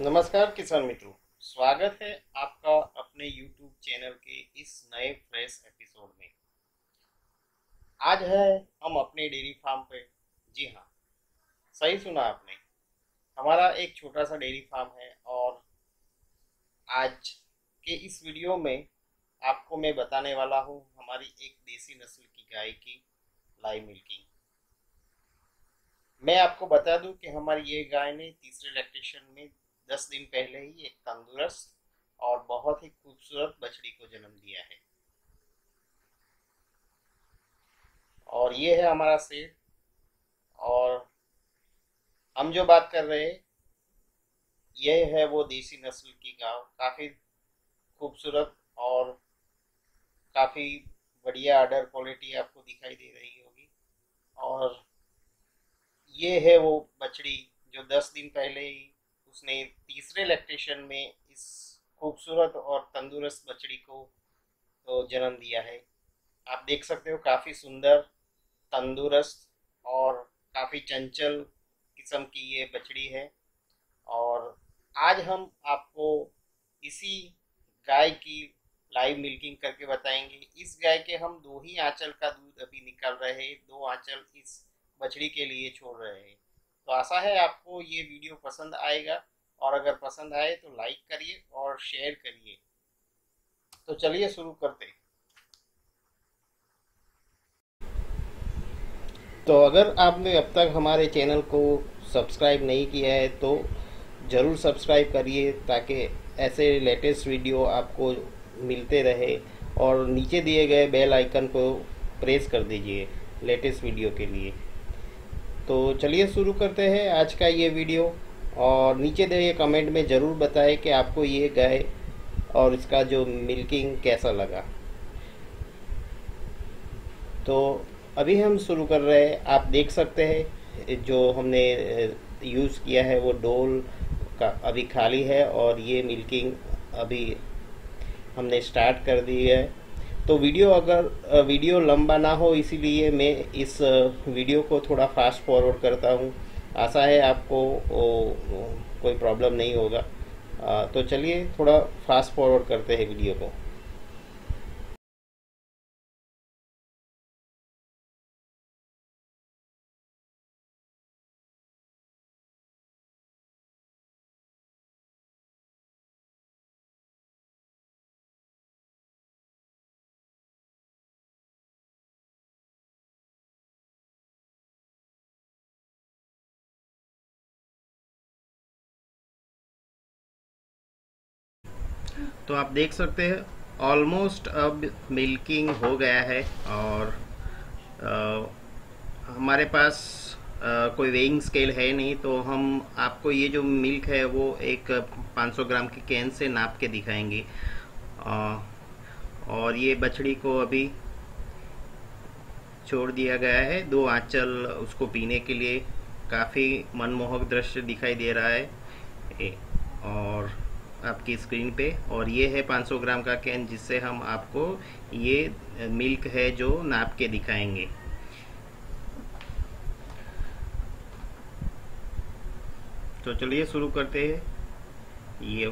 नमस्कार किसान मित्रों, स्वागत है आपका अपने YouTube चैनल के इस नए फ्रेश एपिसोड में। आज है हम अपने डेयरी फार्म पे। जी हाँ सही सुना आपने। हमारा एक छोटा सा डेयरी फार्म है और आज के इस वीडियो में आपको मैं बताने वाला हूँ हमारी एक देसी नस्ल की गाय की लाइव मिल्किंग मैं आपको बता दूँ कि हमारी ये गाय ने तीसरे लैक्टेशन में दस दिन पहले ही एक तंदुरुस्त और बहुत ही खूबसूरत बछड़ी को जन्म दिया है। और ये है हमारा सेठ और हम जो बात कर रहे हैं यह है वो देसी नस्ल की गाँव। काफ़ी खूबसूरत और काफ़ी बढ़िया आर्डर क्वालिटी आपको दिखाई दे रही होगी। और ये है वो बछड़ी जो दस दिन पहले ही उसने तीसरे लैक्टेशन में इस खूबसूरत और तंदुरुस्त बछड़ी को तो जन्म दिया है। आप देख सकते हो, काफ़ी सुंदर, तंदुरुस्त और काफ़ी चंचल किस्म की ये बछड़ी है। और आज हम आपको इसी गाय की लाइव मिल्किंग करके बताएँगे। इस गाय के हम दो ही आंचल का दूध अभी निकाल रहे हैं, दो आंचल इस बछड़ी के लिए छोड़ रहे हैं। तो आशा है, आपको ये वीडियो पसंद आएगा। और अगर पसंद आए तो लाइक करिए और शेयर करिए। तो चलिए शुरू करते तो अगर आपने अब तक हमारे चैनल को सब्सक्राइब नहीं किया है तो ज़रूर सब्सक्राइब करिए ताकि ऐसे लेटेस्ट वीडियो आपको मिलते रहे और नीचे दिए गए बेल आइकन को प्रेस कर दीजिए लेटेस्ट वीडियो के लिए। तो चलिए शुरू करते हैं आज का ये वीडियो। और नीचे दिए कमेंट में ज़रूर बताएँ कि आपको ये गाय और इसका जो मिल्किंग कैसा लगा। तो अभी हम शुरू कर रहे हैं। आप देख सकते हैं, जो हमने यूज़ किया है वो डोल का अभी खाली है और ये मिल्किंग अभी हमने स्टार्ट कर दी है। तो वीडियो अगर वीडियो लंबा ना हो इसीलिए मैं इस वीडियो को थोड़ा फास्ट फॉरवर्ड करता हूँ। आशा है आपको ओ, कोई प्रॉब्लम नहीं होगा। आ, तो चलिए थोड़ा फास्ट फॉरवर्ड करते हैं वीडियो को। तो आप देख सकते हैं ऑलमोस्ट अब मिल्किंग हो गया है और आ, हमारे पास आ, कोई वेइंग स्केल है नहीं तो हम आपको ये जो मिल्क है वो एक 500 ग्राम की कैन से नाप के दिखाएँगे। आ, और ये बछड़ी को अभी छोड़ दिया गया है। दो आंचल उसको पीने के लिए काफ़ी मनमोहक दृश्य दिखाई दे रहा है। और आपकी स्क्रीन पे और ये है 500 ग्राम का कैन जिससे हम आपको ये मिल्क है जो नाप के दिखाएँगे। तो चलिए शुरू करते हैं। ये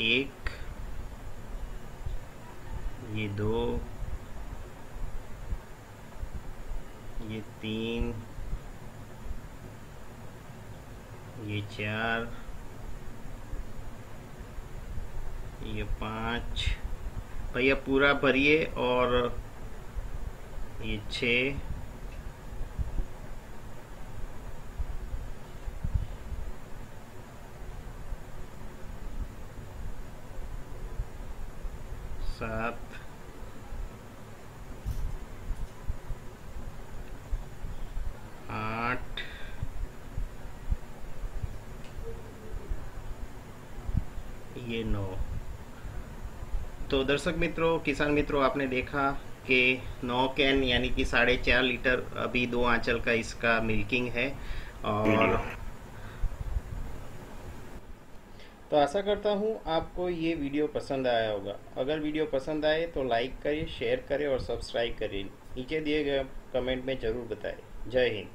एक, ये दो, ये तीन, ये चार ये पाँच। भैया पूरा भरिए और ये छ। सात। आठ। ये नौ। तो दर्शक मित्रों किसान मित्रों आपने देखा कि नौ कैन यानी कि साढ़े चार लीटर अभी दो आंचल का इसका मिल्किंग है और तो आशा करता हूँ आपको ये वीडियो पसंद आया होगा। अगर वीडियो पसंद आए तो लाइक करें शेयर करें और सब्सक्राइब करें। नीचे दिए गए कमेंट में ज़रूर बताएँ। जय हिंद।